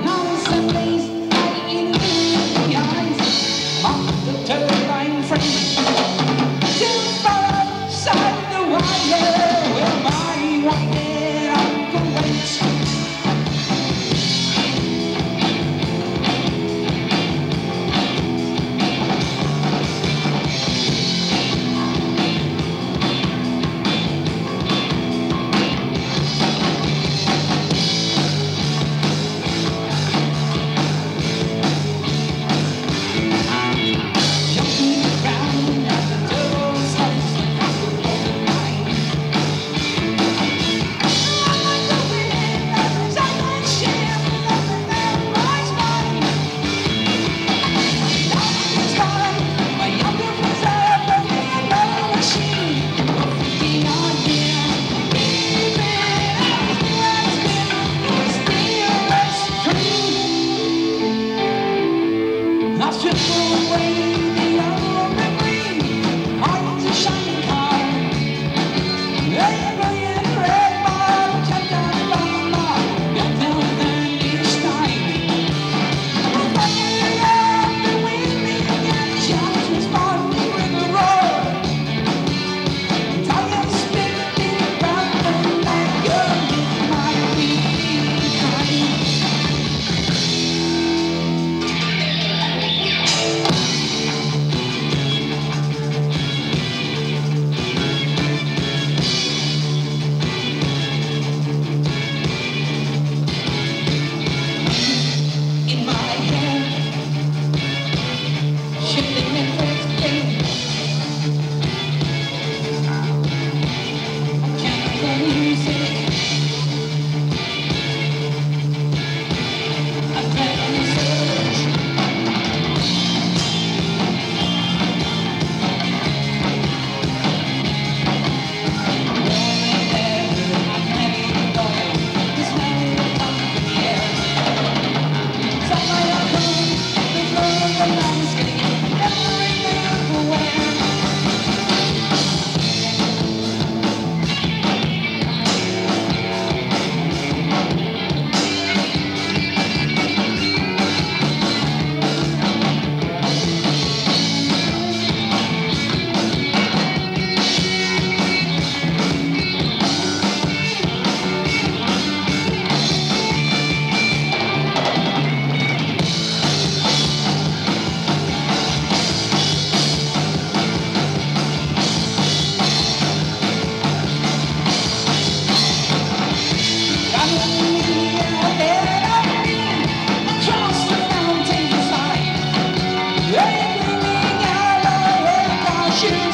know. I should throw away. you